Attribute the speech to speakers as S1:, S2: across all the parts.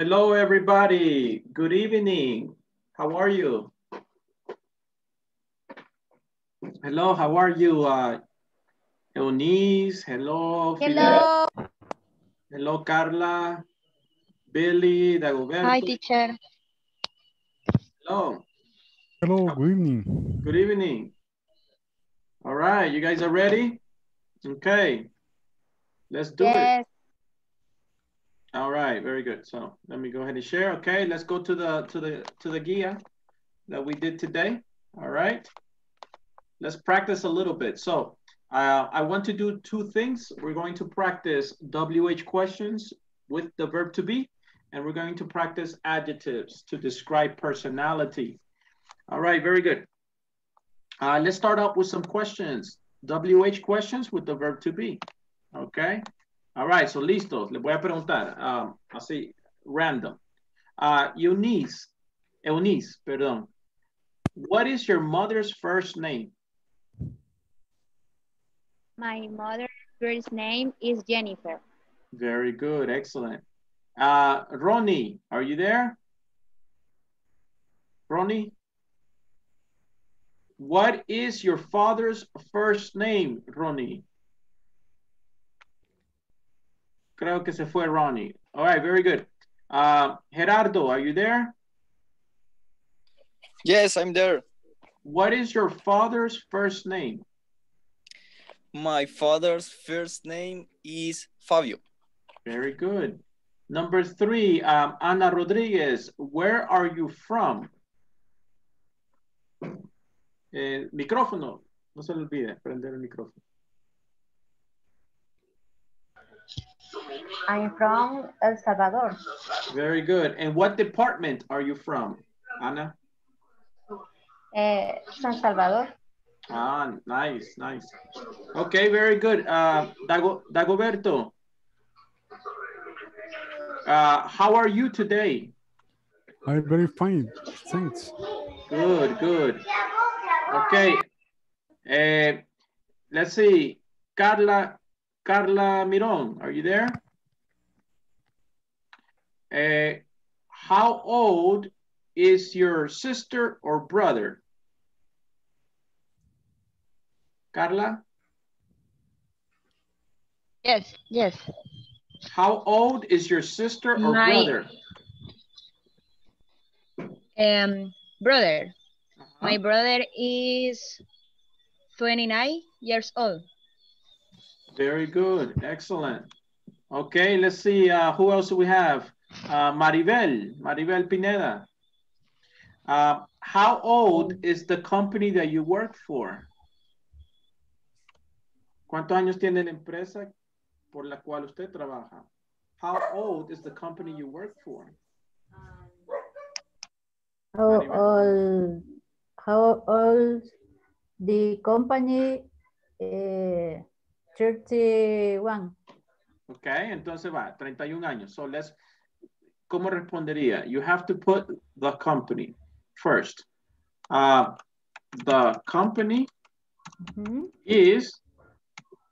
S1: Hello, everybody. Good evening. How are you? Hello, how are you? Uh, Eunice, hello.
S2: Hello.
S1: Fidel. Hello, Carla. Billy, Dagoberto.
S2: Hi, teacher.
S1: Hello.
S3: Hello, good evening.
S1: Good evening. All right, you guys are ready? Okay. Let's do it. All right, very good. So let me go ahead and share. Okay, let's go to the to the to the guia that we did today. All right. Let's practice a little bit. So uh, I want to do two things. We're going to practice WH questions with the verb to be, and we're going to practice adjectives to describe personality. All right, very good. Uh, let's start out with some questions. WH questions with the verb to be. Okay. All right, so listos. Le voy a preguntar, um, así, random. Uh, Eunice, Eunice, perdón. What is your mother's first name?
S2: My mother's first name is Jennifer.
S1: Very good, excellent. Uh, Ronnie, are you there? Ronnie? What is your father's first name, Ronnie? Creo que se fue Ronnie. All right, very good. Uh, Gerardo, are you there?
S4: Yes, I'm there.
S1: What is your father's first name?
S4: My father's first name is Fabio.
S1: Very good. Number three, um, Ana Rodriguez, where are you from? Eh, micrófono, no se le olvide prender el micrófono.
S5: I'm from El Salvador.
S1: Very good. And what department are you from, Ana?
S5: Eh, San Salvador.
S1: Ah, nice, nice. Okay, very good. Uh, Dago, Dagoberto, uh, how are you today?
S3: I'm very fine, thanks.
S1: Good, good. Okay. Uh, let's see. Carla, Carla Miron, are you there? Uh, how old is your sister or brother? Carla,
S2: Yes, yes.
S1: how old is your sister or
S2: My-
S1: brother?
S2: Um, brother. My
S1: Uh-huh.
S2: brother is 29 years old.
S1: Very good, excellent. Okay, let's see, uh, who else do we have? Uh, Maribel, Maribel Pineda. Uh, how old is the company that you work for? ¿Cuántos años tiene la empresa por la cual usted trabaja? How old is the company you work for?
S5: How old, how old the company? Eh, 31.
S1: Ok, entonces va, 31 años. So let's, ¿cómo respondería? You have to put the company first. Uh, the company
S5: Ujú.
S1: is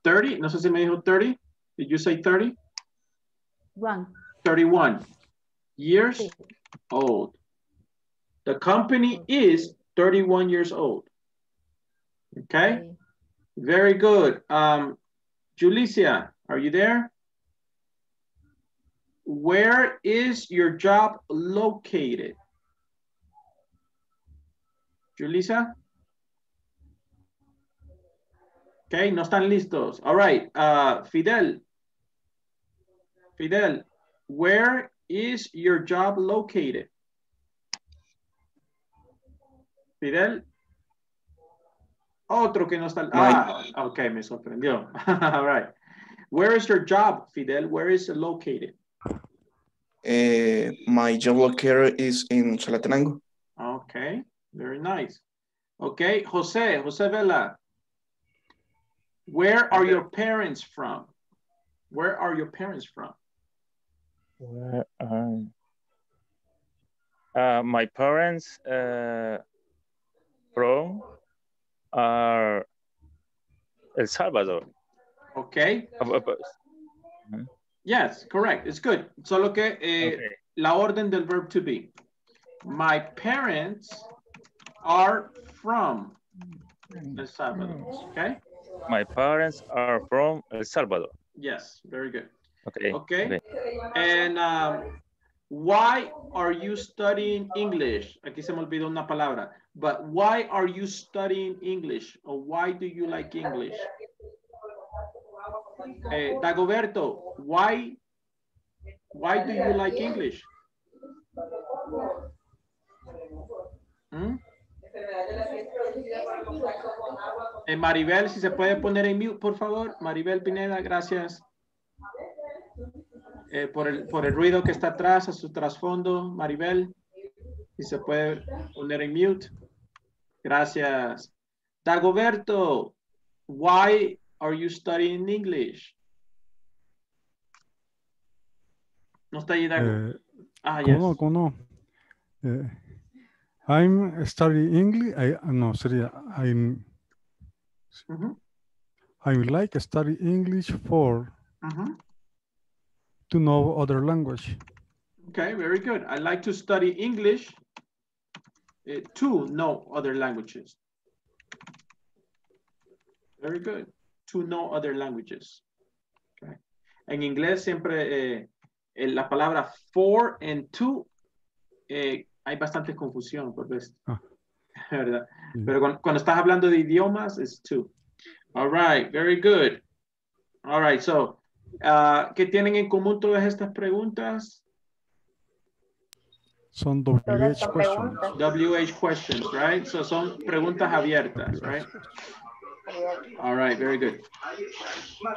S1: 30, no sé si me dijo 30. Did you say 30?
S5: One.
S1: 31 years
S5: Sí.
S1: old. The company is 31 years old. Okay,
S5: Okay.
S1: very good. Um, Julicia, are you there? Where is your job located? Julissa? Okay, no están listos. All right, uh, Fidel. Fidel, where is your job located? Fidel. Otro que no está. Ah, ok, me sorprendió. All right. Where is your job, Fidel? Where is it located?
S6: Uh, my job locator is in Chalatenango.
S1: Okay, very nice. Okay, Jose, Jose Vela. Where are your parents from? Where are your parents from?
S7: Where, are... uh, my parents uh, from are El Salvador.
S1: Okay, yes, correct. It's good. Solo que eh,
S7: okay.
S1: la orden del verb to be. My parents are from El Salvador. Okay?
S7: My parents are from El Salvador.
S1: Yes, very good.
S7: Okay.
S1: Okay. And um, why are you studying English? Aquí se me olvidó una palabra. But why are you studying English? Or why do you like English? Eh, Dagoberto, why, why do you like English? ¿Mm? Eh, Maribel, si se puede poner en mute, por favor. Maribel Pineda, gracias. Eh, por, el, por el ruido que está atrás, a su trasfondo, Maribel. Si se puede poner en mute. Gracias. Dagoberto, why are you studying English? No está ahí, Dago.
S3: Eh,
S1: ah,
S3: ¿Cómo
S1: yes.
S3: ¿Cómo? Eh, I'm studying English. I, no, sería I'm
S1: Ujú,
S3: I like study English for
S1: ujú.
S3: to know other language.
S1: Okay, very good. I like to study English eh, to know other languages. Very good. To know other languages. Okay. En inglés siempre eh, eh, la palabra for and to eh, hay bastante confusión por veces.
S3: Ah.
S1: Pero cuando, cuando estás hablando de idiomas es to. All right, very good. All right, so, uh, ¿qué tienen en común todas estas preguntas?
S3: Son WH questions.
S1: WH questions, right? So son preguntas abiertas, right? All right, very good.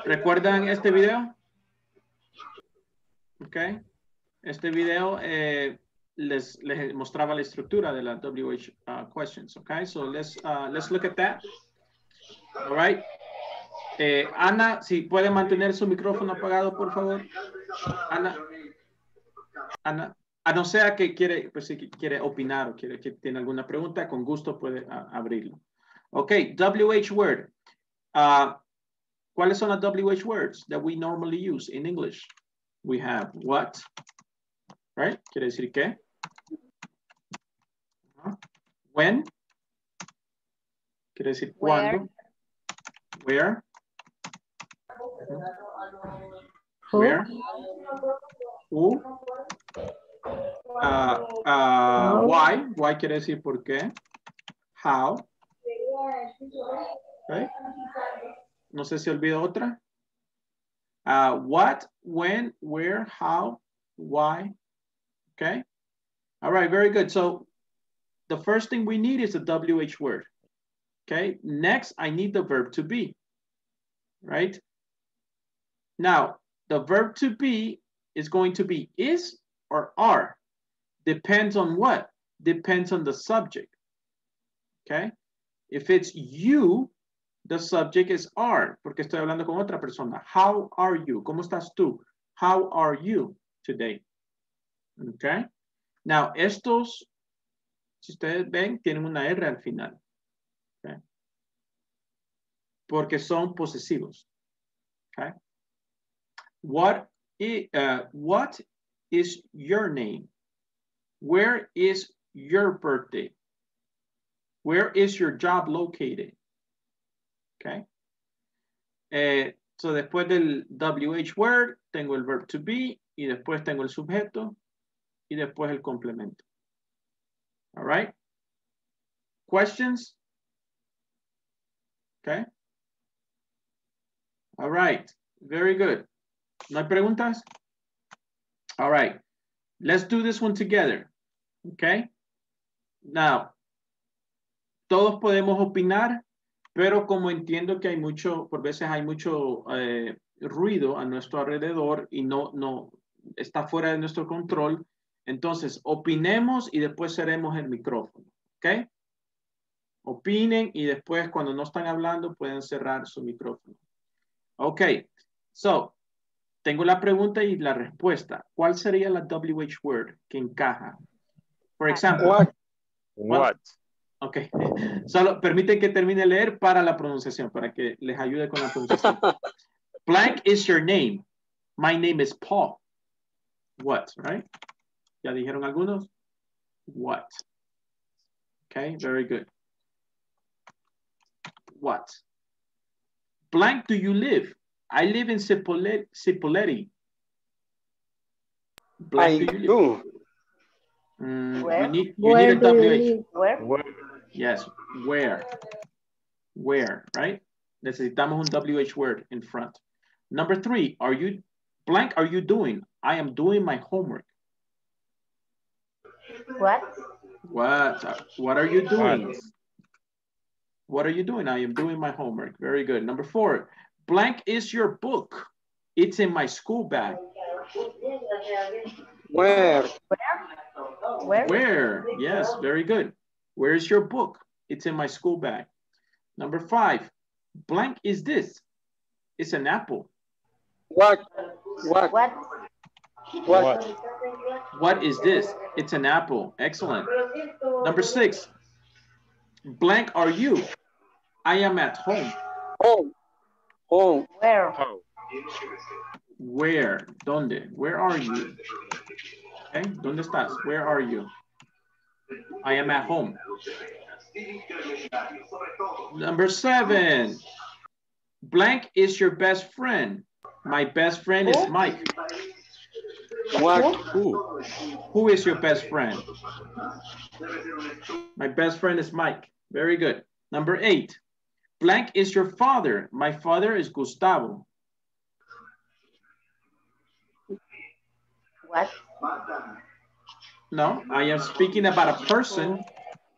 S1: ¿Recuerdan este video? Okay. Este video eh, les, mostraba la estructura de la WH uh, questions, okay? So let's, uh, let's look at that. All right. Eh, Ana, si puede mantener su micrófono apagado, por favor. Ana. Ana. A no ser que quiere, pues si quiere opinar o quiere que tiene alguna pregunta, con gusto puede ah, abrirlo. Ok, WH word. Ah, ¿Cuáles son las WH words that we normally use in English? We have what, right? Quiere decir qué. When. Quiere decir cuándo. Where.
S5: Who?
S1: Where. Who. Ah,
S5: No.
S1: why. Why quiere decir por qué. How. Okay. No sé si olvido otra. Ah, what, when, where, how, why. Okay. All right, very good. So the first thing we need is a WH word. Okay. Next, I need the verb to be. Right. Now, the verb to be is going to be is or are. Depends on what? Depends on the subject. Okay. If it's you, the subject is are, porque estoy hablando con otra persona. How are you? ¿Cómo estás tú? How are you today? Okay. Now, estos, si ustedes ven, tienen una R al final. Okay. Porque son posesivos. Okay. What is, uh, what is your name? Where is your birthday? Where is your job located? Okay. Eh, so después del WH word, tengo el verb to be, y después tengo el sujeto, y después el complemento. All right. Questions? Okay. All right. Very good. ¿No hay preguntas? All right. Let's do this one together. Okay. Now, todos podemos opinar, pero como entiendo que hay mucho, por veces hay mucho eh, ruido a nuestro alrededor y no, no está fuera de nuestro control, entonces opinemos y después seremos el micrófono. ¿Ok? Opinen y después cuando no están hablando pueden cerrar su micrófono. Ok. So, tengo la pregunta y la respuesta. ¿Cuál sería la WH word que encaja? Por ejemplo.
S7: What?
S1: What? Ok. Solo permiten que termine de leer para la pronunciación, para que les ayude con la pronunciación. Blank is your name. My name is Paul. What, right? ¿Ya dijeron algunos? What? Okay, very good. What? Blank do you live? I live in Cipolletti. Cipolletti. Blank do you live?
S8: do.
S1: Mm,
S5: Where?
S1: you need, you
S5: Where
S1: need a WH.
S5: Where?
S7: Where?
S1: Yes, where? Where, right? Necesitamos un WH word in front. Number three, are you, blank are you doing? I am doing my homework.
S5: What?
S1: What, uh, what are you doing? What are you doing? I am doing my homework. Very good. Number four, blank is your book. It's in my school bag.
S8: Where?
S5: Where?
S1: Where? Yes, very good. Where is your book? It's in my school bag. Number five, blank is this? It's an apple.
S8: What? What?
S5: What?
S8: What?
S1: What is this? It's an apple. Excellent. Number six, blank are you? I am at home.
S8: Home. Home.
S5: Where?
S7: How?
S1: Where? ¿Dónde? Where are you? Okay, ¿dónde estás? Where are you? I am at home. Number seven, blank is your best friend. My best friend is Mike.
S8: What?
S7: Who?
S1: Who is your best friend? My best friend is Mike. Very good. Number eight, blank is your father. My father is Gustavo.
S5: What?
S1: No, I am speaking about a person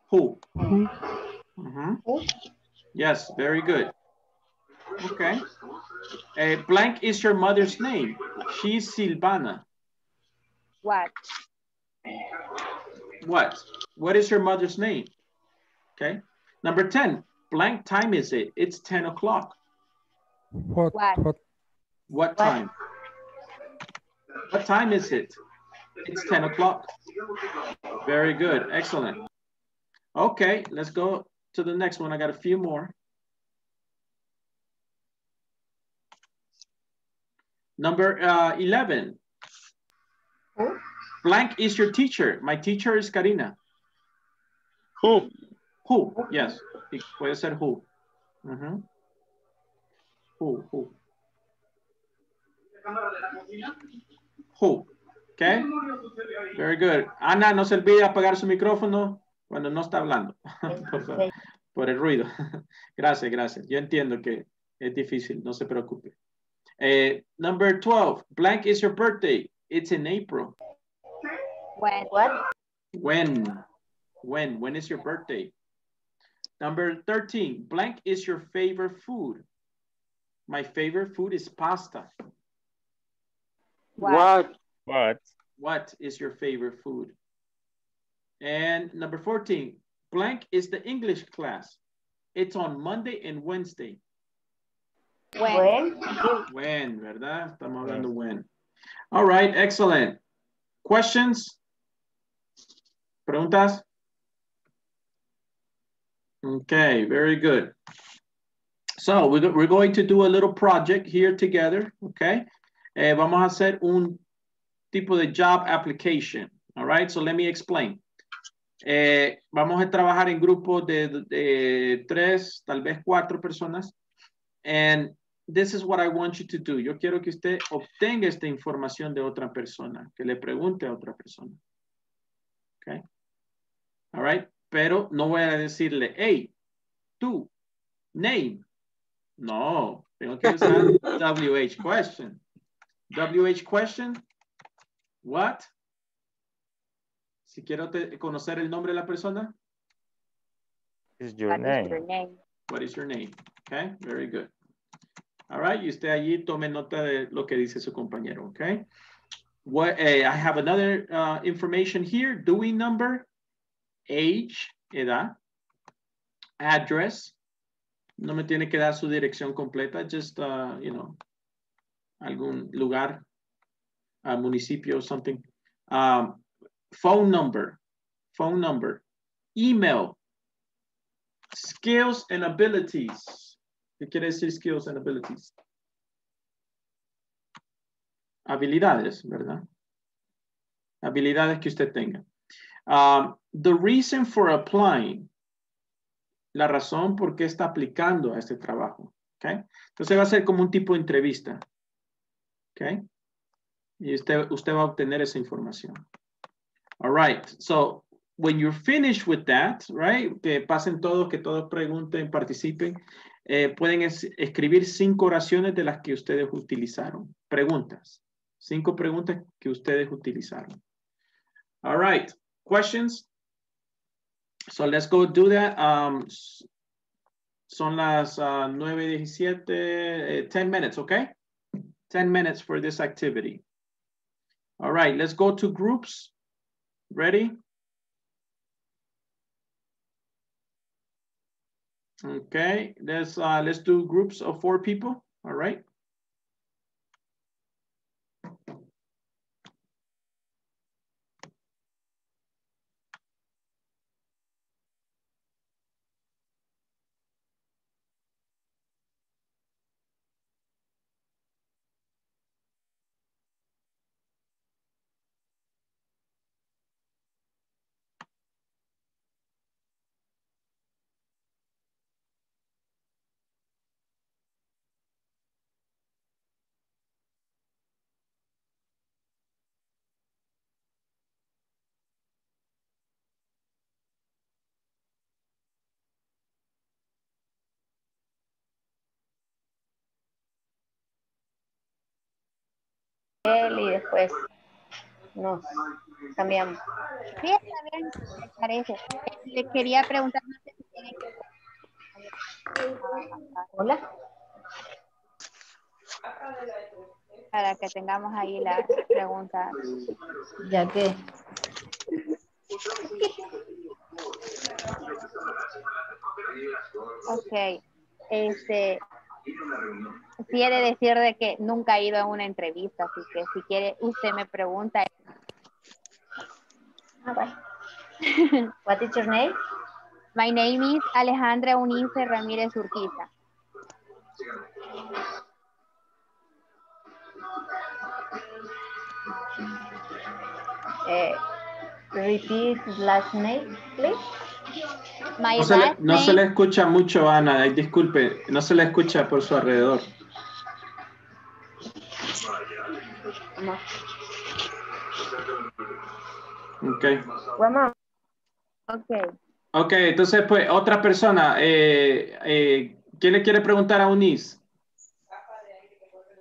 S1: who. Mhm. Yes, very good. Okay. A blank is your mother's name. She's Silvana.
S2: What?
S1: What? What is your mother's name? Okay. Number 10, blank time is it? It's 10 o'clock.
S3: What?
S2: What?
S3: What?
S1: What time? What time is it? It's 10 o'clock. Very good. Excellent. Okay, let's go to the next one. I got a few more. Number uh, 11.
S5: Who?
S1: Blank is your teacher. My teacher is Karina.
S8: Who?
S1: Who? Yes. It puede ser who. Ujú. Who, who. Who. Okay. Very good. Ana, no se olvide apagar su micrófono cuando no está hablando. por, el ruido. gracias, gracias. Yo entiendo que es difícil, no se preocupe. Eh, number 12, blank is your birthday. It's in April.
S2: When?
S5: What?
S1: When? When? When is your birthday? Number 13, blank is your favorite food. My favorite food is pasta.
S8: What?
S7: What?
S1: What is your favorite food? And number 14, blank is the English class. It's on Monday and Wednesday.
S2: When?
S1: When, ¿verdad? Estamos hablando when. All right, excellent. Questions? Preguntas? Okay, very good. So we're, we're going to do a little project here together, okay? Eh, vamos a hacer un tipo de job application, all right? So let me explain. Eh, vamos a trabajar en grupos de, de tres, tal vez cuatro personas. And this is what I want you to do. Yo quiero que usted obtenga esta información de otra persona, que le pregunte a otra persona. Okay. All right. Pero no voy a decirle, hey, tú, name. No, tengo que usar WH question. WH question, what? Si quiero te- conocer el nombre de la persona,
S7: Is your
S2: What is
S7: name?
S2: your name?
S1: what is your name? Okay, very good. All right, y usted allí tome nota de lo que dice su compañero, okay? What, eh, I have another uh, information here, doing number, age, edad, address, no me tiene que dar su dirección completa, just, uh, you know, algún lugar, uh, municipio, something. Um, phone number, phone number, email, skills and abilities. ¿Qué quiere decir skills and abilities? Habilidades, ¿verdad? habilidades que usted tenga. Um, the reason for applying, la razón por qué está aplicando a este trabajo. Okay? Entonces va a ser como un tipo de entrevista. Okay? Y usted, usted va a obtener esa información. All right. So when you're finished with that, right? Que pasen todos, que todos pregunten, participen. eh, pueden es- escribir cinco oraciones de las que ustedes utilizaron. Preguntas. Cinco preguntas que ustedes utilizaron. All right. Questions? So let's go do that. Um, son las uh, 9.17, eh, 10 minutes, okay? 10 minutes for this activity. All right, let's go to groups. Ready? Okay, let's uh, let's do groups of four people. All right.
S5: Él y después nos cambiamos.
S2: Sí, está bien, me parece. Le quería preguntar, no sé si tiene que...
S5: Hola.
S2: Para que tengamos ahí las preguntas.
S5: Ya que
S2: Ok. Este, de decir de que nunca he ido a una entrevista, así que si quiere, usted me pregunta.
S5: Ah, bueno. What is your name?
S2: My name is Alejandra Unice Ramírez Urquiza.
S5: Eh, repeat last name, please.
S2: My
S1: No se, le,
S2: last
S1: no se
S2: name-
S1: le escucha mucho, Ana. ay, Disculpe, no se le escucha por su alrededor.
S5: No.
S1: Ok.
S2: Ok.
S1: Ok, entonces, pues, otra persona. eh, eh, ¿Quién le quiere preguntar a Unis?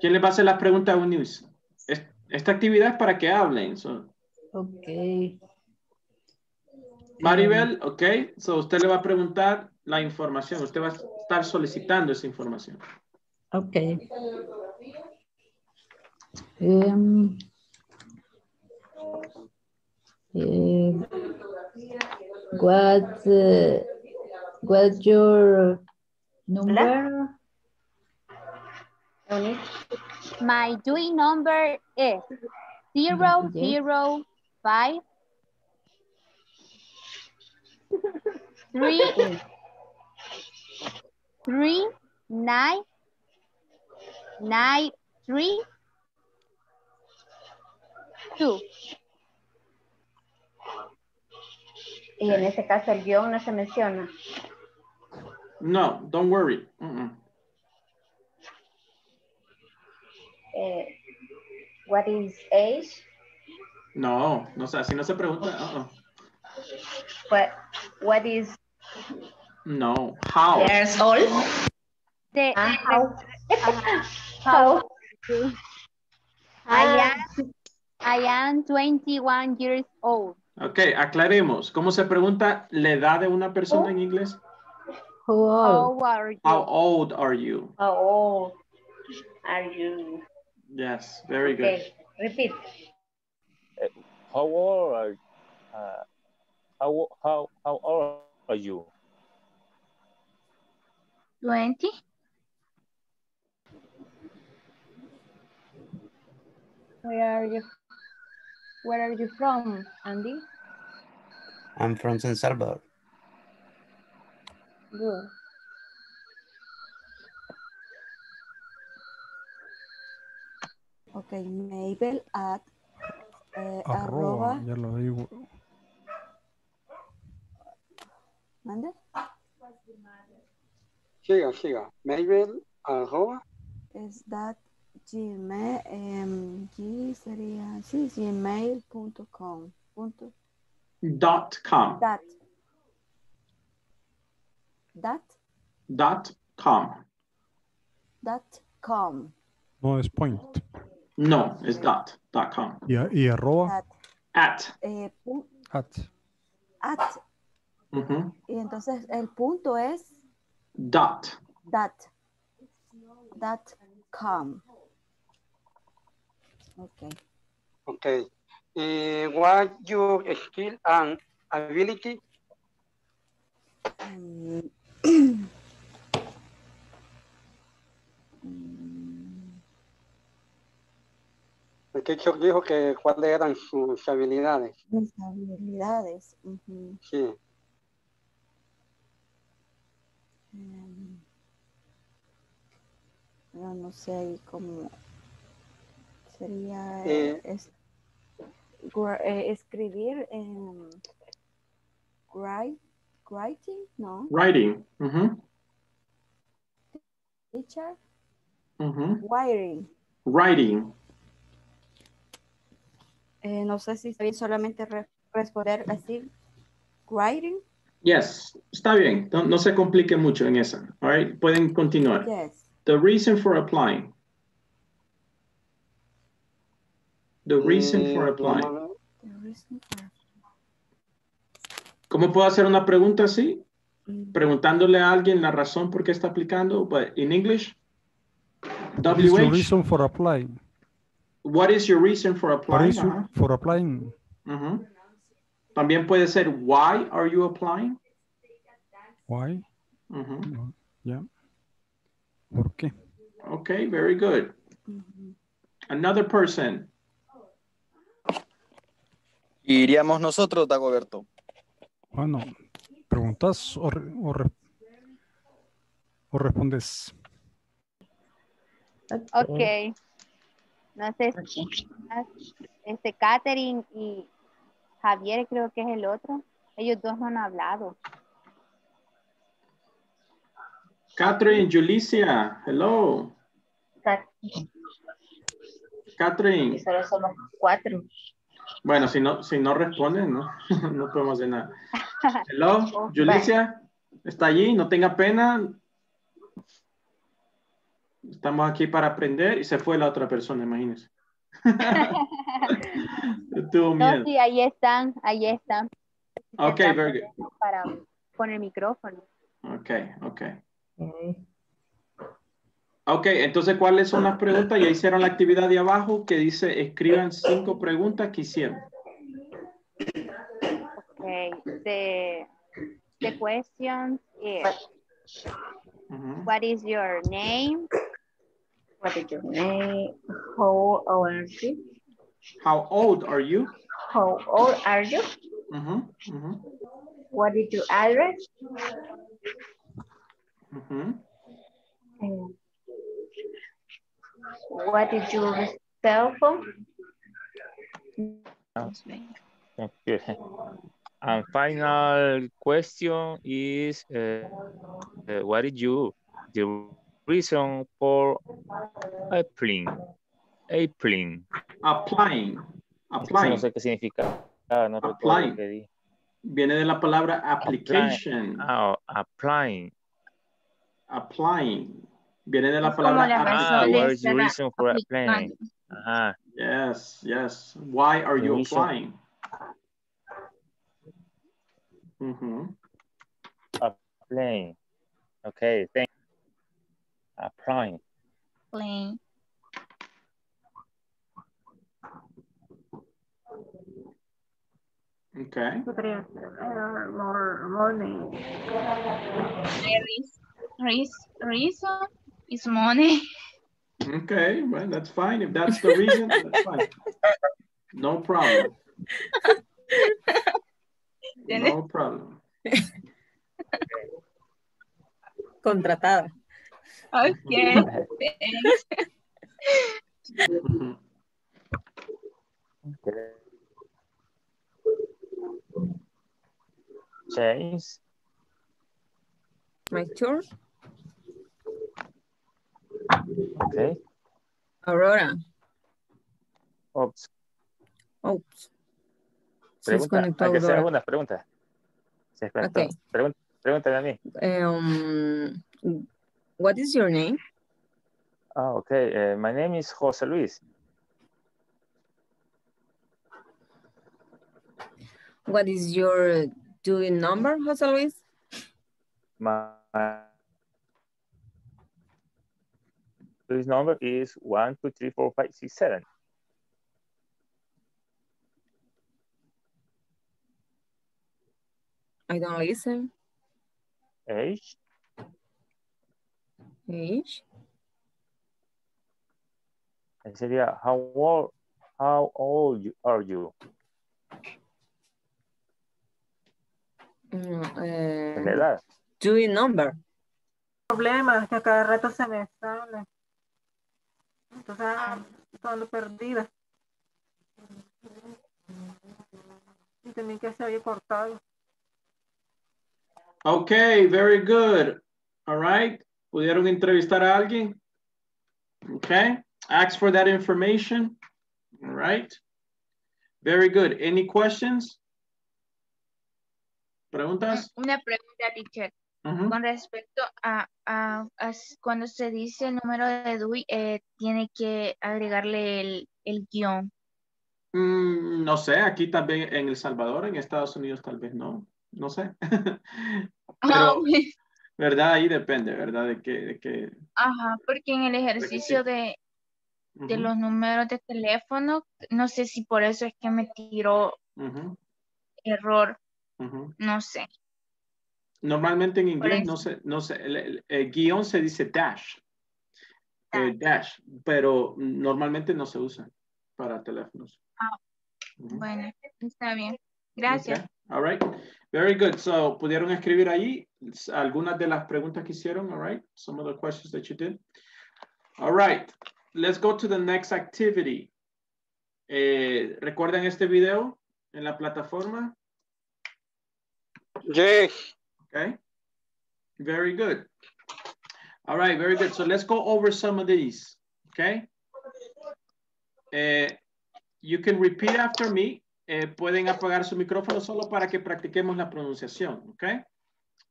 S1: ¿Quién le va a hacer las preguntas a Unis? Es- Esta actividad es para que hablen. so-
S5: Ok.
S1: Maribel, ok. So usted le va a preguntar la información. Usted va a estar solicitando esa información.
S9: Okay. Um, what uh, what's your number?
S2: My DUI number is zero zero five three three nine nine three two.
S5: Y en ese caso el guion no se menciona.
S1: No, don't worry.
S5: Eh, what is age?
S1: No, no sé, así no se pregunta. uh-uh.
S5: What, what is
S1: No, how?
S5: years old?
S2: The,
S5: Ah, how?
S2: how
S5: How?
S2: I am I am 21 years old.
S1: Ok, aclaremos. ¿Cómo se pregunta la edad de una persona en inglés?
S9: How old?
S2: How are you?
S1: How old are you?
S5: How old are you?
S1: Yes, very good.
S5: Repeat.
S10: How old are uh, how how how old are you?
S2: 20. Where are you? Where are you from, Andy?
S7: I'm from San Salvador.
S2: Good.
S11: Okay, Mabel at Eh,
S3: Arroba,
S11: arroba,
S3: ya lo digo.
S11: ¿Mande?
S8: Siga, siga. Mabel, arroba.
S11: Es that gmail, em, G sería, sí, gmail.com. Punto,
S1: Dot com.
S11: that. That,
S1: Dot com.
S11: that com.
S3: No es point.
S1: No, it's dot. Dot com.
S3: Y, y arroba,
S11: That,
S1: At.
S11: eh, pu-
S3: at.
S1: Ujú.
S11: Y entonces el punto es
S1: Dot.
S11: that. That com. Okay.
S8: Okay. Eh, what your skill and ability?
S11: Mm,
S8: El teacher dijo que cuáles eran sus habilidades.
S11: Mis habilidades. ujú.
S8: Sí.
S11: Pero no sé ahí cómo sería
S8: Eh.
S11: es- eh, escribir en write, writing, no,
S1: Writing. Ujú.
S11: teacher,
S1: Ujú.
S11: wiring.
S1: Writing.
S11: Eh, no sé si está bien solamente re- responder así, writing,
S1: Yes. Está bien. No, no se complique mucho en esa. All right. Pueden continuar.
S11: yes.
S1: The reason for applying. The reason
S8: Eh,
S1: for applying.
S11: reason for-
S1: ¿Cómo puedo hacer una pregunta así?
S11: Mm,
S1: Preguntándole a alguien la razón por qué está aplicando, but in English,
S3: What is your reason for applying?
S1: what is your reason for applying?
S3: for applying?
S1: Ujú. También puede ser, why are you applying?
S3: Why? Ya. ¿Por qué?
S1: Okay, very good. Another person.
S4: Iríamos nosotros, Dagoberto.
S3: Bueno, ¿preguntas o, o, re- o respondes?
S2: Ok. No sé si este Catherine y Javier creo que es el otro. Ellos dos no han hablado.
S1: Catherine, Julicia, hello. Catherine.
S5: Solo somos cuatro.
S1: Bueno, si no, si no responden, no, no podemos hacer nada. Hello, Julicia, ¿está allí? No tenga pena. Estamos aquí para aprender y se fue la otra persona, imagínense. Tuvo
S2: No,
S1: miedo.
S2: sí, ahí están, ahí están.
S1: Ok,
S2: Están
S1: very good.
S2: Para con el micrófono.
S1: Ok, ok. Ok, entonces, ¿cuáles son las preguntas? Ya hicieron la actividad de abajo que dice escriban cinco preguntas que hicieron.
S2: Okay. The, the question is,
S1: Ujú.
S2: what is your name?
S5: What is your name? How old are you?
S1: How old are you?
S5: How old are you?
S1: Ujú, ujú,
S5: What is your address?
S1: ujú.
S5: And what is your cell phone?
S10: Okay. And final question is, uh, uh, what is you the reason for applying? Applying.
S1: Applying.
S10: Eso
S1: Applying.
S10: no sé qué significa. Ah, no
S1: Applying.
S10: qué di.
S1: Viene de la palabra application.
S10: Ah, applying.
S1: Applying. Viene de la
S5: Es
S1: palabra
S5: la
S10: Ah,
S1: applying.
S10: what is
S5: la
S10: reason for applying? Ajá.
S1: Yes, yes. Why are you
S10: Reason.
S1: applying? Ujú.
S10: Applying. Okay, thank Applying.
S5: Plain.
S1: Okay.
S5: Podría ser more morning. Reason is money.
S1: Okay, well, that's fine. If that's the reason, that's fine. No problem. No problem.
S12: Contratada.
S5: Okay. Thanks.
S1: Mm-hmm.
S10: Okay. James.
S12: My turn.
S10: Okay.
S12: Aurora.
S10: Oops.
S12: Oops. Se
S10: Pregunta,
S12: desconectó
S10: hay que hacer algunas preguntas. Se desconectó.
S12: Ok.
S10: Pregun- pregúntame a mí.
S12: Um, what is your name?
S10: Ah, okay. Uh, my name is Jose Luis.
S12: What is your DUI number, Jose Luis?
S10: My Luis number is one, two, three, four, five, six, seven.
S12: I don't listen.
S10: Age,
S12: Age.
S10: ahí sería how old, how old you- are you?
S12: Mm,
S10: la
S12: eh,
S10: edad.
S12: doing number.
S13: problema es que a cada rato se me sale. Entonces ah, ando perdida. Y también que se había cortado.
S1: Okay, very good. All right. ¿Pudieron entrevistar a alguien? Okay. Ask for that information. All right. Very good. Any questions? ¿Preguntas?
S14: Una pregunta, teacher.
S1: Ujú.
S14: Con respecto a, a- cuando se dice el número de DUI, eh, tiene que agregarle el, el guion.
S1: Mm, no sé, aquí también en El Salvador, en Estados Unidos tal vez no. No sé.
S14: Ah,
S1: Pero, ¿verdad? Ahí depende, ¿verdad? De que, de que
S14: Ajá, porque en el ejercicio de, de los números de teléfono, no sé si por eso es que me tiró error, no sé.
S1: Normalmente en inglés no se, no se, el, el- el guion se dice dash. Eh, dash, pero normalmente no se usa para teléfonos.
S14: Ah, bueno, está bien. Gracias.
S1: Okay. All right. Very good. So, ¿pudieron escribir ahí algunas de las preguntas que hicieron? All right. Some of the questions that you did. All right. Let's go to the next activity. Eh, ¿Recuerdan este video en la plataforma?
S8: Yes.
S1: Okay. Very good. All right, very good. So let's go over some of these, okay? Eh, you can repeat after me. Eh, pueden apagar su micrófono solo para que practiquemos la pronunciación, okay?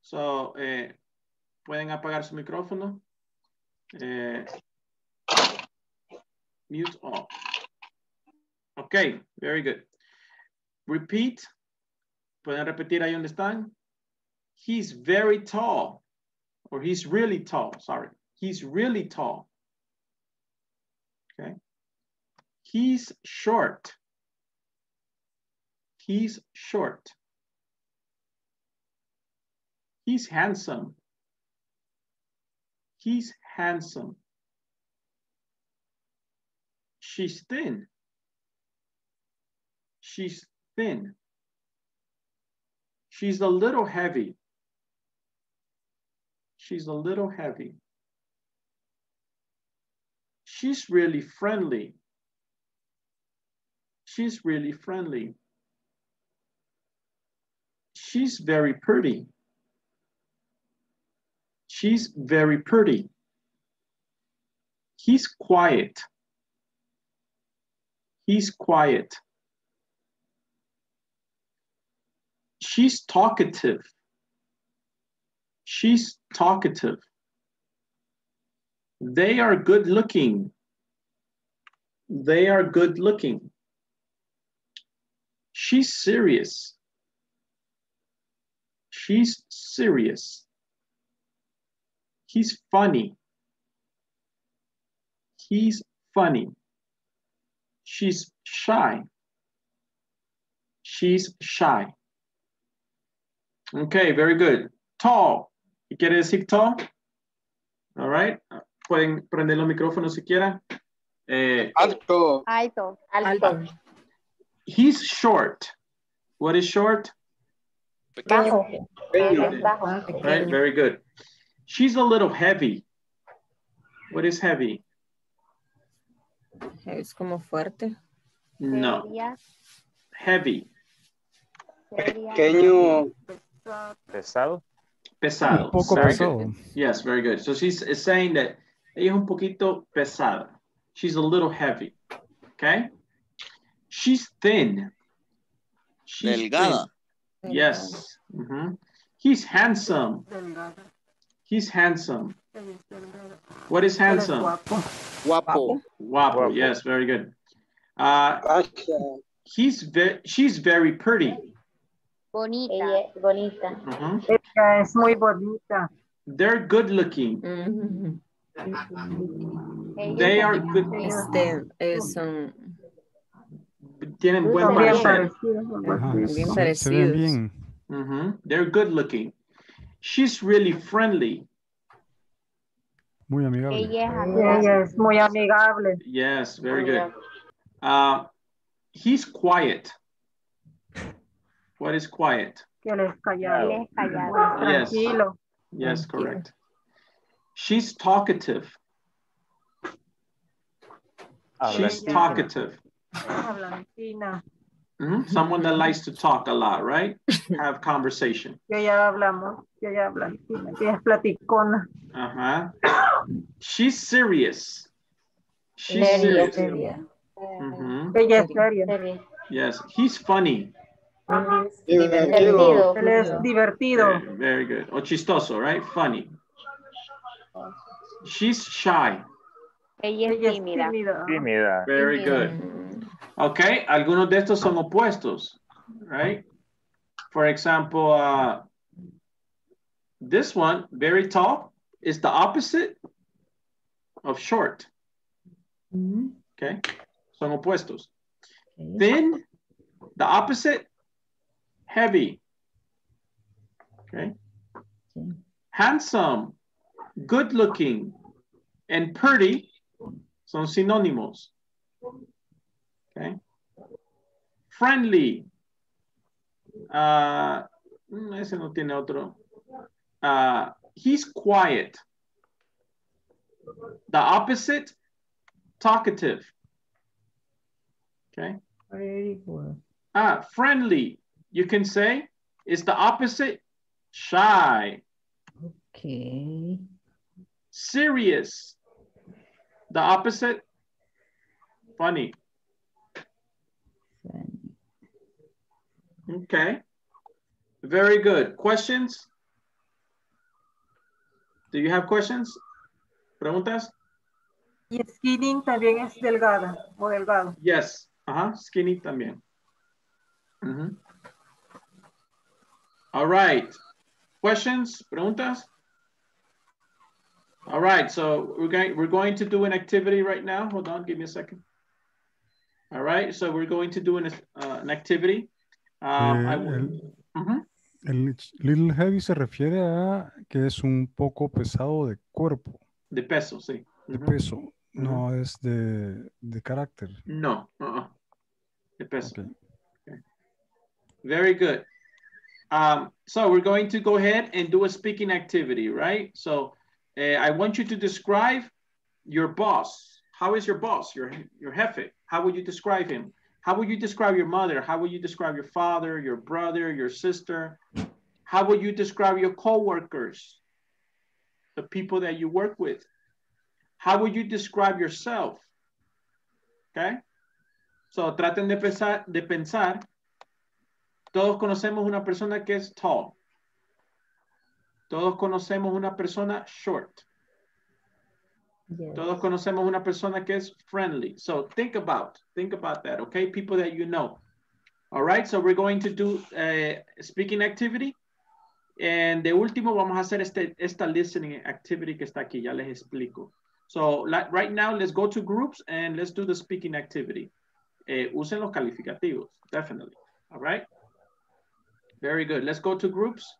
S1: So, eh, pueden apagar su micrófono. Eh, mute off. Okay, very good. Repeat. Pueden repetir ahí donde están. He's very tall, or he's really tall, sorry. He's really tall. Okay. He's short. He's short. He's handsome. He's handsome. She's thin. She's thin. She's a little heavy. She's a little heavy. She's really friendly. She's really friendly. She's very pretty. She's very pretty. He's quiet. He's quiet. She's talkative. She's talkative. They are good looking. They are good looking. She's serious. She's serious. He's funny. He's funny. She's shy. She's shy. Okay, very good. Tall. ¿Qué quiere decir tall? All right. Pueden prender los micrófonos si quieren. Eh,
S8: Alto.
S2: Alto.
S12: Alto.
S1: he's short. What is short?
S5: Bajo.
S8: Pequeño.
S5: Bajo.
S1: Right, very good. She's a little heavy. What is heavy?
S12: Es como fuerte.
S1: No,
S2: Seria,
S1: heavy.
S2: seria.
S8: Pequeño.
S10: Pesado.
S1: Pesado.
S3: Un poco
S1: Very
S3: pesado.
S1: good. Yes, very good. So she's is saying that ella es un poquito pesada. She's a little heavy. Okay? She's thin. She's
S4: Delgada.
S1: thin. Yes. Mhm. He's handsome. He's handsome. What is handsome?
S4: Guapo.
S1: Guapo. Guapo. Yes, very good. Uh, he's very, she's very pretty.
S2: Bonita.
S5: Ella es bonita.
S1: Mhm.
S13: Ella es muy bonita.
S1: They're good looking. They are good.
S12: Este, eh, son
S1: Tienen buen
S13: Son bien
S1: parecer.
S13: parecidos.
S3: Ajá,
S12: bien
S3: se- se ven
S12: parecidos.
S3: bien.
S1: Mhm. They're good looking. She's really friendly.
S3: Muy amigable.
S2: Ella es
S13: Ella es muy amigable.
S1: Yes, very good. Uh, he's quiet. What is quiet?
S13: Que él es callado.
S2: Él es callado.
S1: Yes.
S13: Tranquilo.
S1: Yes, correct. She's talkative. She's talkative.
S13: Hablantina.
S1: Mhm. Someone that likes to talk a lot, right? Have conversation.
S13: Que ella hablamos. Que ella habla. Que es platicona.
S1: Uh-huh. She's serious. She's serious.
S5: seria.
S1: Mhm.
S13: Ella es seria.
S5: Seria.
S1: Yes, he's funny.
S5: Divertido.
S13: Él es divertido.
S1: Very, very good. O chistoso, right? Funny. She's shy.
S2: Ella es
S13: Ella es
S2: tímida.
S13: tímida.
S10: Tímida.
S1: Very good. Okay, algunos de estos son opuestos, right? For example, uh, this one, very tall, is the opposite of short.
S9: Mm,
S1: Okay, son opuestos.
S9: okay.
S1: Thin, the opposite, heavy. Okay. Handsome, good looking, and pretty son sinónimos. Okay. Friendly. Ah, mm, ese no tiene otro. Ah, he's quiet. The opposite, talkative. Okay. Ah, friendly. You can say is the opposite, shy.
S9: Okay.
S1: Serious. The opposite, funny.
S9: Funny.
S1: Okay. Very good. Questions? Do you have questions? Preguntas?
S13: Y skinny también es delgada o delgado.
S1: Yes. Uh-huh. Skinny también. Mhm. All right. Questions? Preguntas? All right. So we're going we're going to do an activity right now. Hold on. Give me a second. All right. So we're going to do an, uh, an activity. Um,
S3: Eh, el,
S1: Mhm.
S3: el little heavy se refiere a que es un poco pesado de cuerpo,
S1: De peso, sí.
S3: de
S1: Ujú.
S3: peso. No es de, de carácter.
S1: No. Uh-uh. De peso.
S3: Ok.
S1: Very good. Um, so we're going to go ahead and do a speaking activity, right? So uh, I want you to describe your boss. How is your boss, your, your jefe? How would you describe him? How would you describe your mother? How would you describe your father, your brother, your sister? How would you describe your coworkers? The people that you work with? How would you describe yourself? Okay? So traten de pensar, de pensar todos conocemos una persona que es tall. Todos conocemos una persona short.
S9: Yes.
S1: Todos conocemos una persona que es friendly. So think about, think about that, okay? People that you know. All right, so we're going to do a speaking activity. And de último vamos a hacer este, esta listening activity que está aquí, ya les explico. So like, right now, let's go to groups and let's do the speaking activity. Eh, usen los calificativos, definitely. All right? Very good. Let's go to groups.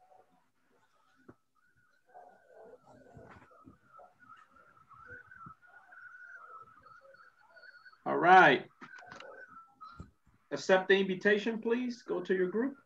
S1: All right. Accept the invitation, please. Go to your group.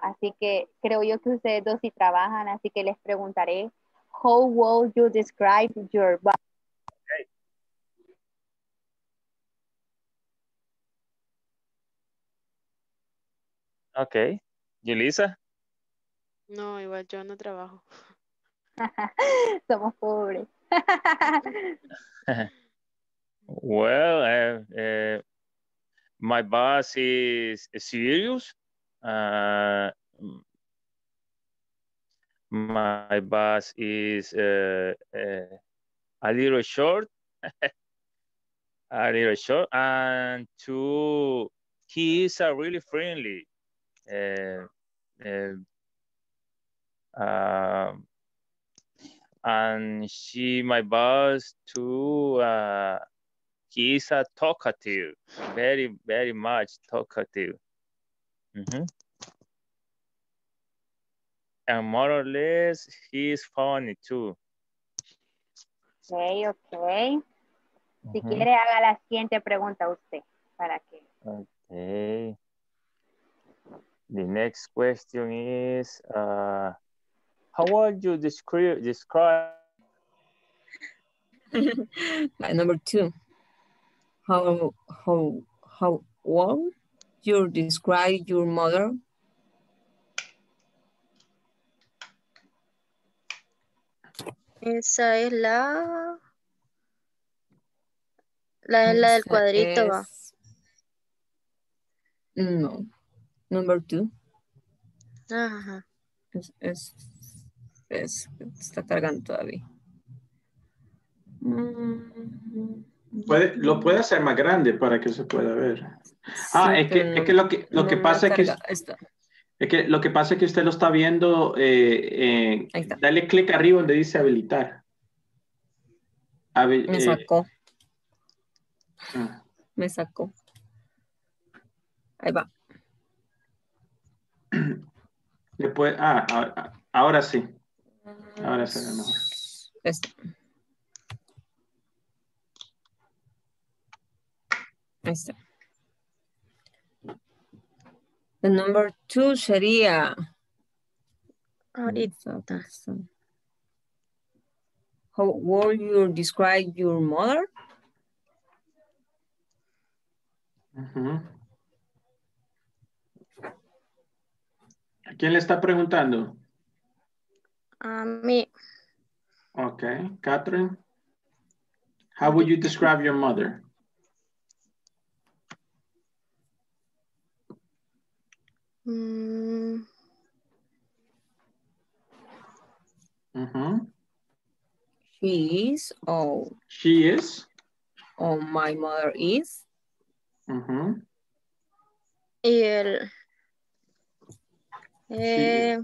S2: Así que creo yo que ustedes dos sí trabajan, así que les preguntaré, how would you describe your boss?
S10: Ok. Yulisa?
S15: No, igual yo no trabajo.
S2: Somos pobres.
S10: well, uh, uh, my boss is serious. Uh, my boss is uh, uh, a little short, a little short, and two, he is a really friendly. Uh, uh, um, and she, my boss, too, he is a talkative, very, very much talkative. Mhm. And more or less, he's funny too.
S2: Ok, ok. Si
S10: Ujú.
S2: quiere, haga la siguiente pregunta usted, para que...
S10: Okay. The next question is, uh, how would you describe, describe
S12: Uh, number two. How how how well you describe your mother?
S15: Esa es la... La, la del cuadrito, va.
S12: es- No. Number two.
S15: Ajá.
S12: Es, es, es- está cargando todavía. Mm,
S1: Puede, lo puede hacer más grande para que se pueda ver. Ah,
S12: sí,
S1: es que, es que lo que, lo que pasa es que, es que lo que pasa es que usted lo está viendo, eh, eh, dale clic arriba donde dice habilitar. Habil-
S12: Me
S1: eh,
S12: sacó.
S1: ah.
S12: Me sacó. Ahí va.
S1: Después, ah, ah, ahora sí. Ahora se mejor.
S12: Este. Ahí está. The number two sería.
S15: Ahorita.
S12: Mm, How would you describe your mother?
S1: Ujú. ¿A quién le está preguntando?
S15: A mí.
S1: Okay, Catherine. How would you describe your mother?
S15: Mm,
S1: Ujú.
S12: She is. Oh,
S1: She is.
S12: oh, my mother is.
S1: Ujú.
S15: y el... Eh,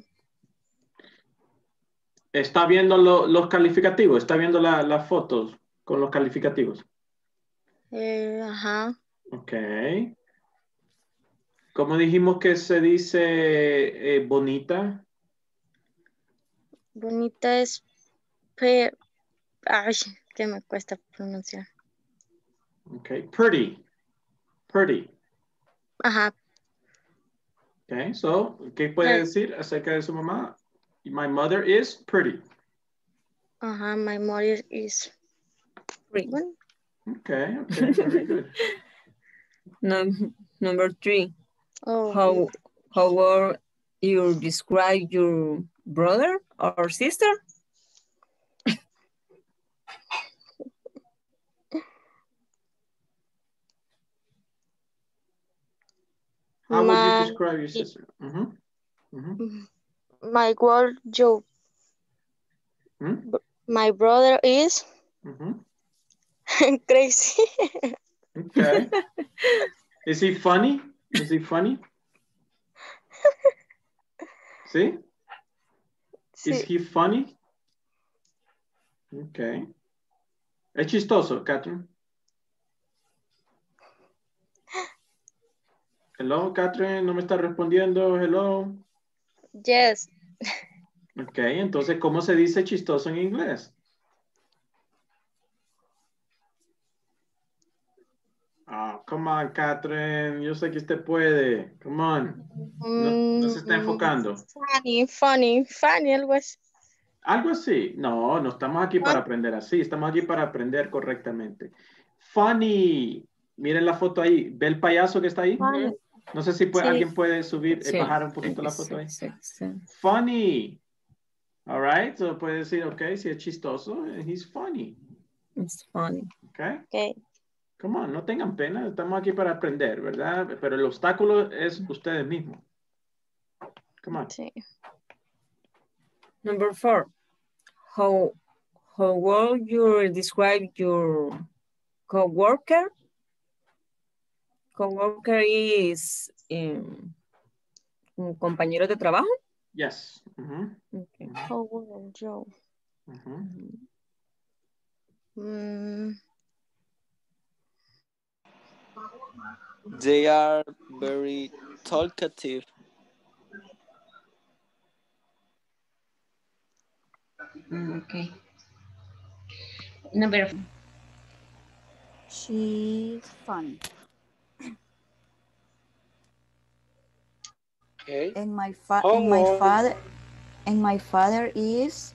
S1: Está viendo lo- los calificativos, está viendo la- las fotos con los calificativos.
S15: eh, ajá.
S1: Ok. ¿Cómo dijimos que se dice eh, bonita?
S15: Bonita es... Pe... Ay, que me cuesta pronunciar.
S1: Ok. Pretty. Pretty.
S15: Ajá.
S1: Ok. So, ¿qué puede decir acerca de su mamá? My mother is pretty.
S15: Ajá, my mother is... Bueno,
S1: Okay. Okay. Very good.
S12: Num- number three.
S15: Oh.
S12: How how would you describe your brother or sister?
S1: How would you describe your sister? Mhm. Mhm.
S15: my world Joe.
S1: Hmm?
S15: My brother is
S1: Mhm.
S15: crazy.
S1: Okay. Is he funny? Is he funny? See? Is
S15: Sí.
S1: he funny? Okay. Es chistoso, Catherine. Hello, Catherine, no me está respondiendo. Hello.
S15: Yes.
S1: Ok, entonces, ¿cómo se dice chistoso en inglés? Ah, Come on, Catherine. Yo sé que usted puede. Come on. No, no se está
S15: Mm,
S1: enfocando.
S15: Funny, funny, funny, algo así.
S1: Algo así. No, no estamos aquí para aprender así. Estamos aquí para aprender correctamente. Funny. Miren la foto ahí. ¿Ve el payaso que está ahí?
S12: Funny.
S1: No sé si puede-
S12: Sí.
S1: alguien puede subir, eh,
S12: Sí.
S1: bajar un poquito la foto ahí.
S12: sí, sí.
S1: Funny. All right. So puede decir, ok, si es chistoso, he's funny.
S12: It's funny.
S1: Okay.
S15: Okay.
S1: Come on, no tengan pena. Estamos aquí para aprender, ¿verdad? Pero el obstáculo es ustedes mismos. Come on.
S15: Sí.
S12: Number four. How how will you describe your coworker? Coworker is um, un compañero de trabajo.
S1: Yes. Mhm.
S12: Okay.
S15: How will you? Mm,
S4: They are very talkative.
S9: Mm, Okay. Number
S11: She's fun.
S8: Okay.
S11: And my fa and my father and my father is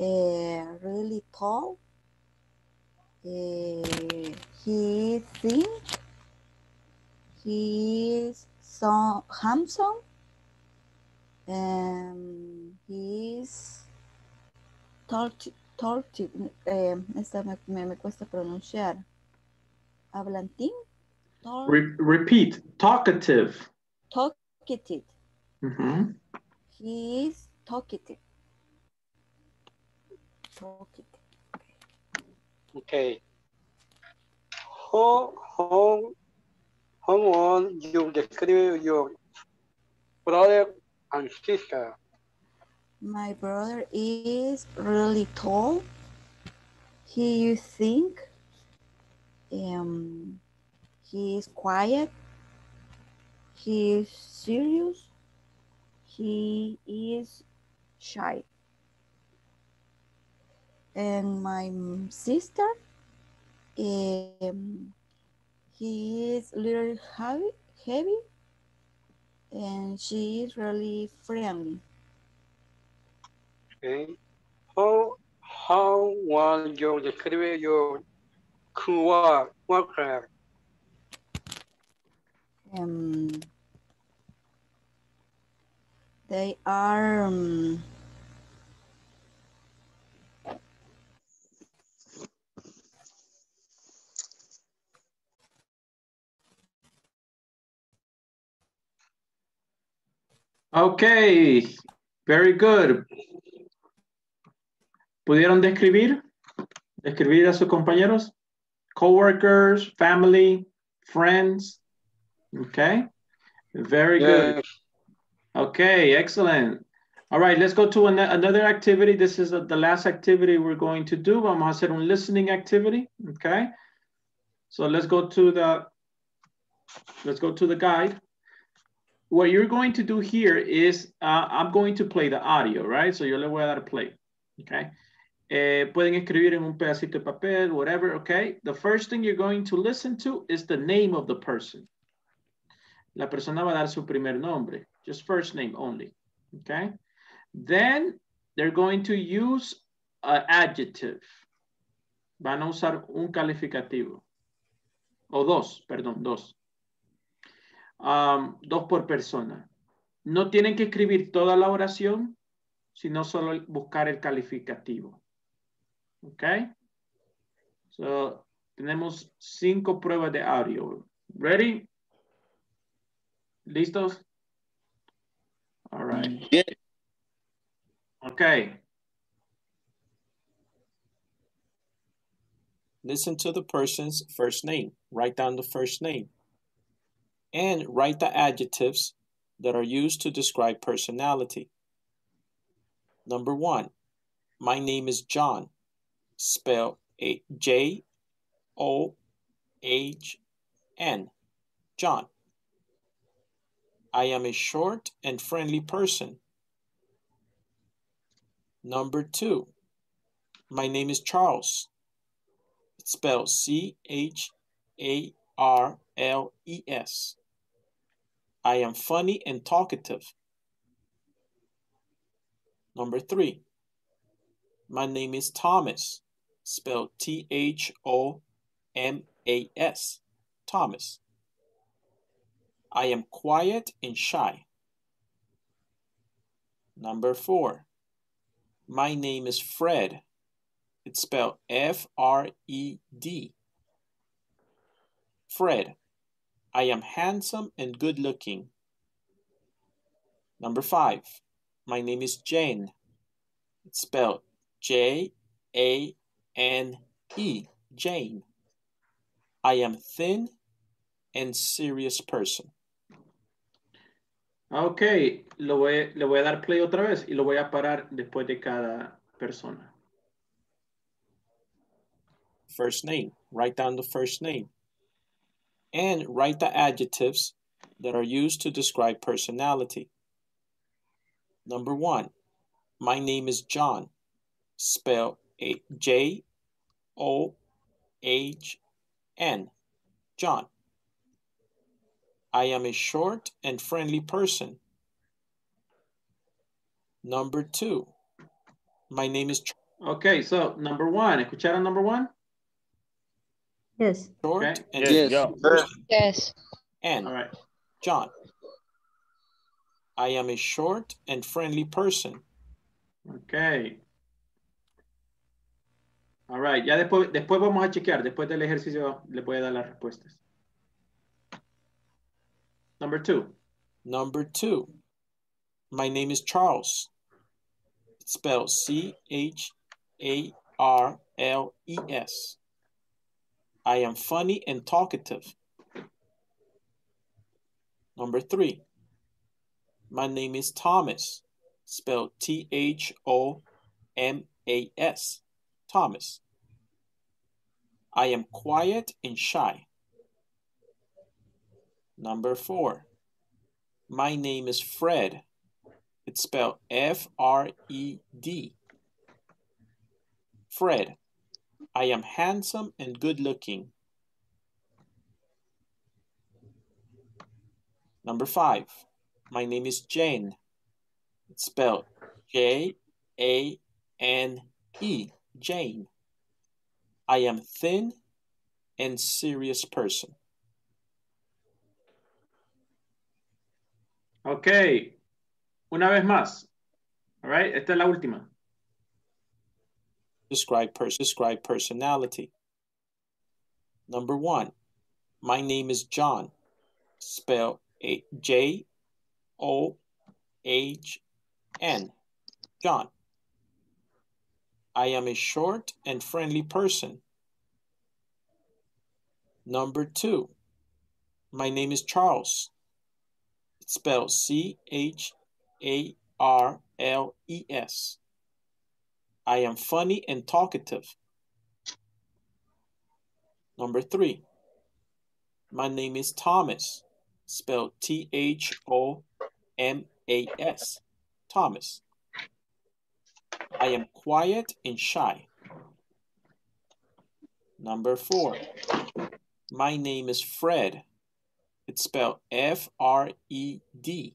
S11: uh, really tall. Uh, he thin. He is so handsome. And he's talk talk eh, esta me, me, me cuesta pronunciar. Hablantín.
S1: Re- repeat. Talkative.
S11: talkative.
S1: Mhm.
S11: He is talkative. Talkative.
S8: Okay. How, how, how would you describe your brother and sister?
S11: My brother is really tall. He you think um he is quiet. He is serious. He is shy. And my sister um he is little heavy heavy and she is really friendly.
S8: Okay. How, how would you describe your co-worker?
S11: Um, they are um,
S1: Okay. Very good. ¿Pudieron describir? ¿Describir a sus compañeros? Coworkers, family, friends. Okay. Very good. Okay, excellent. All right, let's go to an another activity. This is the last activity we're going to do. Vamos a hacer un listening activity. Okay. So let's go to the let's go to the guide. What you're going to do here is uh, I'm going to play the audio, right? So yo le voy a dar play. Okay. Eh, pueden escribir en un pedacito de papel, whatever, okay? The first thing you're going to listen to is the name of the person. La persona va a dar su primer nombre, just first name only, okay? Then they're going to use an adjective. Van a usar un calificativo. O dos, perdón, dos. Um, dos por persona. No tienen que escribir toda la oración, sino solo buscar el calificativo. ¿Ok? So, tenemos cinco pruebas de audio. Ready? ¿Listos? All right. Okay.
S16: Listen to the person's first name. Write down the first name. And write the adjectives that are used to describe personality. Number one, my name is John. Spell A J O H N. John. I am a short and friendly person. Number two, my name is Charles. It's spelled C H A
S1: R L E S. I am funny and talkative. Number three, my name is Thomas, spelled T H O M A S. Thomas. I am quiet and shy. Number four, my name is Fred. It's spelled F R E D. Fred. I am handsome and good looking. Number five, my name is Jane. It's spelled J A N E, Jane. I am thin and serious person.
S12: Ok, lo voy, le voy a dar play otra vez y lo voy a parar después de cada persona.
S1: First name, write down the first name. And write the adjectives that are used to describe personality. Number one, my name is John. Spell A J O H N. John. I am a short and friendly person. Number two, my name is
S12: Okay, so number one, ¿escucharon number one?
S9: Yes.
S1: short
S12: Okay.
S1: and
S10: Yes,
S1: friendly
S17: Yes.
S1: And
S12: All right.
S1: John. I am a short and friendly person.
S12: Ok. All right, ya después, después vamos a chequear, después del ejercicio le voy a dar las respuestas. Number two.
S1: Number two, my name is Charles. It's spelled C H A R L E S. I am funny and talkative. Number three, my name is Thomas, spelled T H O M A S. Thomas. I am quiet and shy. Number four, my name is Fred. It's spelled F R E D. Fred. I am handsome and good looking. Number five, my name is Jane. It's spelled J A N E, Jane. I am thin and serious person.
S12: Ok. Una vez más. All right, esta es la última.
S1: Describe, pers- describe personality. Number one, my name is John. Spell A J O H N. John. I am a short and friendly person. Number two, my name is Charles. It's spelled C H A R L E S. I am funny and talkative. Number three, my name is Thomas, spelled T H O M A S. Thomas. I am quiet and shy. Number four, my name is Fred. It's spelled F R E D.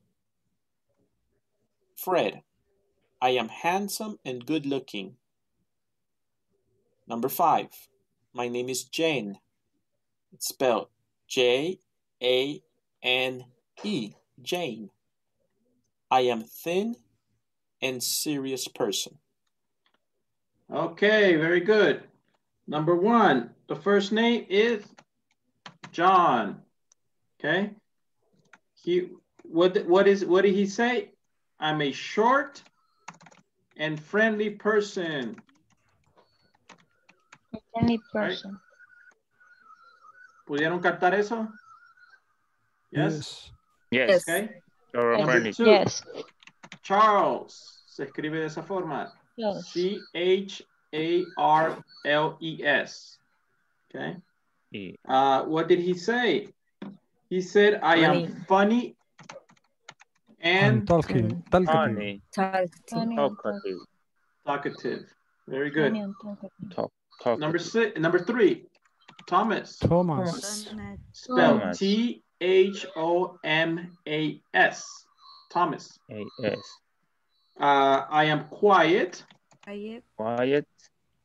S1: Fred. I am handsome and good looking. Number five, my name is Jane. It's spelled J A N E, Jane. I am thin and serious person.
S12: Okay, very good. Number one, the first name is John. Okay. He what what is what did he say? I'm a short and friendly person.
S14: Friendly person.
S12: ¿Pudieron captar eso?
S3: Yes.
S10: Yes.
S12: Okay.
S10: You're
S12: Number
S10: friendly.
S12: two,
S14: Yes.
S12: Charles. Se escribe de esa forma.
S14: Yes.
S12: C H A R L E S. Okay.
S10: Y-
S12: Uh, what did he say? He said, I am funny
S3: And
S12: and
S3: talking. talkative.
S10: Funny.
S14: Funny and
S10: Talkative.
S12: talkative. Very good.
S14: Funny and talkative.
S10: Talk. Talk.
S12: Number six, number three.
S1: Thomas.
S3: Thomas.
S1: Spelled
S10: Thomas.
S1: T H O M A S. Thomas.
S10: A-S.
S1: Uh, I am quiet
S11: Quiet.
S10: Quiet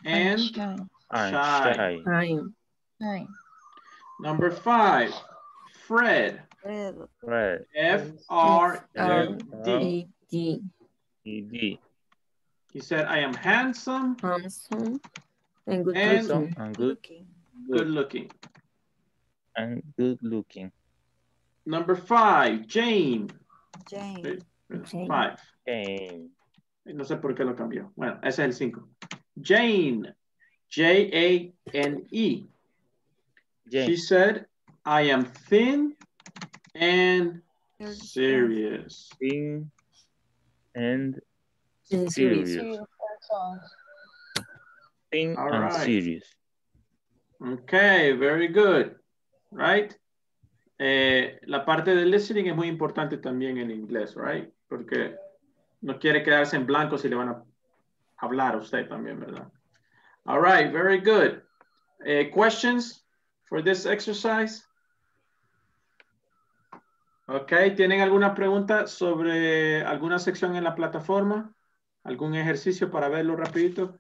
S1: and
S14: Shy.
S10: and
S1: Shy.
S10: shy.
S12: Fine.
S14: Shy.
S1: number five, Fred.
S11: Fred.
S10: Fred.
S1: F R E D.
S12: E D.
S10: E-D.
S1: He said, I am handsome,
S12: Handsome. And good
S1: And-
S12: looking.
S10: And good,
S11: Looking.
S1: good looking.
S10: and good looking.
S1: Number five, Jane.
S11: Jane.
S12: Jane.
S1: Five.
S10: Jane.
S1: No sé por qué lo cambió. Bueno, ese es el cinco. Jane. J-A-N-E.
S10: Jane.
S1: She said, I am thin and serious.
S10: And serious.
S12: serious.
S10: Thin
S1: All
S10: and
S1: right.
S10: serious.
S1: Okay, very good. Right? Eh, la parte del listening es muy importante también en inglés, right? Porque no quiere quedarse en blanco si le van a hablar a usted también, ¿verdad? All right, very good. Eh, questions for this exercise? Ok, ¿tienen alguna pregunta sobre alguna sección en la plataforma? ¿Algún ejercicio para verlo rapidito?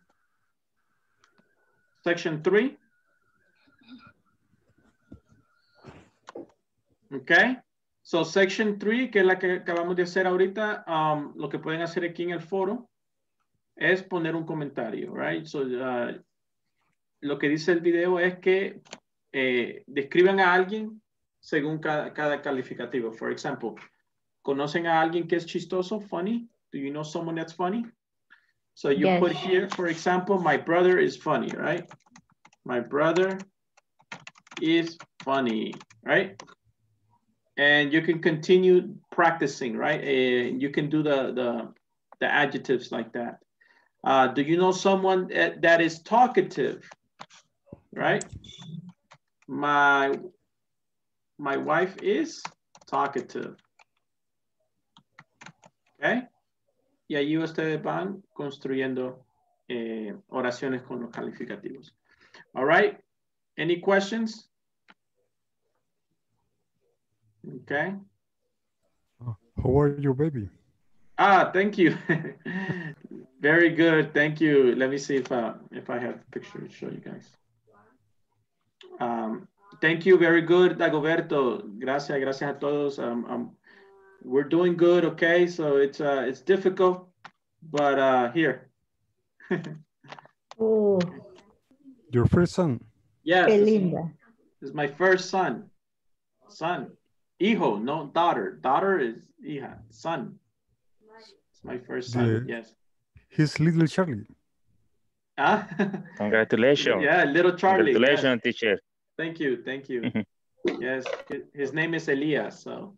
S1: Section 3. Ok. So, section 3, que es la que acabamos de hacer ahorita, um, lo que pueden hacer aquí en el foro es poner un comentario, right? So, uh, lo que dice el video es que eh, describan a alguien según cada, cada calificativo. For example, ¿conocen a alguien que es chistoso, funny? Do you know someone that's funny? So you
S5: Yes.
S1: put here, for example, my brother is funny, right? My brother is funny, right? And you can continue practicing, right? And you can do the, the, the adjectives like that. Uh, do you know someone that, that is talkative, right? My, my wife is talkative. Okay? Y ahí ustedes van construyendo eh, oraciones con los calificativos. All right? Any questions? Okay.
S3: How are you, baby?
S1: Ah, thank you. Very good. Thank you. Let me see if uh, if I have a picture to show you guys. Um, thank you. Very good, Dagoberto. Gracias, gracias a todos. Um, um, we're doing good. Okay, so it's uh, it's difficult, but uh, here.
S5: Oh,
S3: Your first son.
S1: Yes.
S5: qué
S1: this
S5: linda.
S1: This is my first son. Son. Hijo, no daughter. Daughter is hija. Son. It's my first son.
S3: The-
S1: Yes.
S3: He's little Charlie.
S1: Ah?
S10: Congratulations.
S1: yeah, little Charlie. yes.
S10: Congratulations, teacher.
S1: Thank you, thank you. yes, hi- his name is Elias, so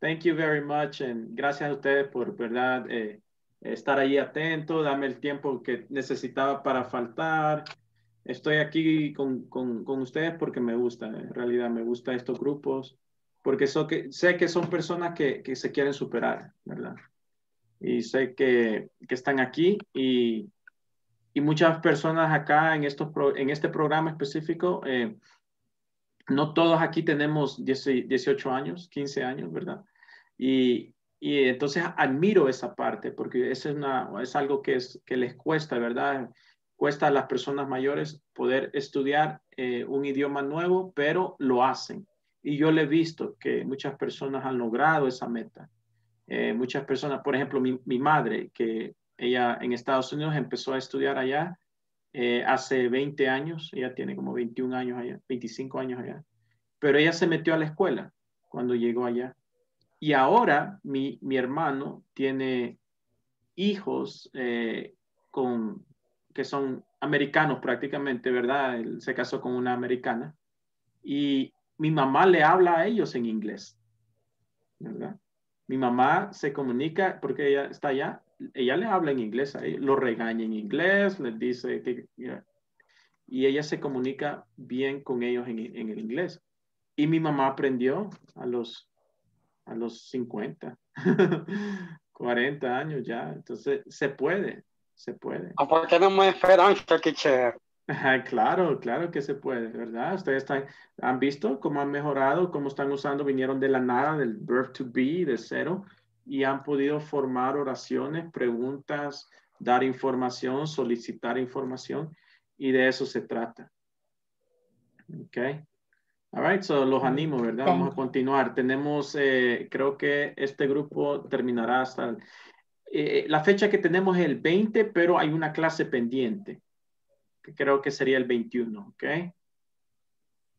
S1: thank you very much and gracias a ustedes por, verdad, eh, estar ahí atento, dame el tiempo que necesitaba para faltar. Estoy aquí con, con, con ustedes porque me gusta, en realidad me gustan estos grupos, porque so que, sé que son personas que, que se quieren superar, ¿verdad? Y sé que, que están aquí y, y muchas personas acá en, estos pro- en este programa específico, eh, no todos aquí tenemos 10 18 años, 15 años, ¿verdad? Y, entonces admiro esa parte porque eso es, una, es algo que, es, que les cuesta, ¿verdad? Cuesta a las personas mayores poder estudiar eh, un idioma nuevo, pero lo hacen. Y yo le he visto que muchas personas han logrado esa meta. Eh, muchas personas, por ejemplo, mi, mi madre, que ella en Estados Unidos empezó a estudiar allá eh, hace 20 años, ella tiene como 21 años allá, 25 años allá, pero ella se metió a la escuela cuando llegó allá. Y ahora mi, mi hermano tiene hijos eh, con, que son americanos prácticamente, ¿verdad? Él se casó con una americana y mi mamá le habla a ellos en inglés, ¿verdad? Mi mamá se comunica porque ella está allá, ella le habla en inglés lo regaña en inglés, les dice que, mira, y ella se comunica bien con ellos en, en el inglés. Y mi mamá aprendió a los, a los 50, 40 años ya, entonces se puede, se puede.
S8: Aunque tenemos esperanza, teacher.
S1: Claro, claro que se puede, ¿verdad? Ustedes están, han visto cómo han mejorado, cómo están usando, vinieron de la nada, del verb to be, de cero, y han podido formar oraciones, preguntas, dar información, solicitar información, y de eso se trata. Ok. All right, so los animo, ¿verdad? Vamos a continuar. Tenemos, eh, creo que este grupo terminará hasta el- eh, la fecha que tenemos es el 20, pero hay una clase pendiente, que creo que sería el 21, ¿ok?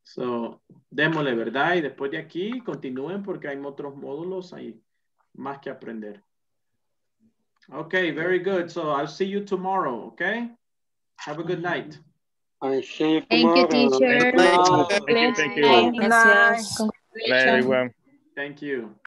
S1: So, démosle, ¿verdad? Y después de aquí continúen porque hay otros módulos, hay más que aprender. Okay, very good. So I'll see you tomorrow, okay? Have a good night.
S8: I see you
S14: Thank you, teacher.
S10: Thank you, thank you.
S13: Nice.
S10: Bye, everyone.
S1: Thank you.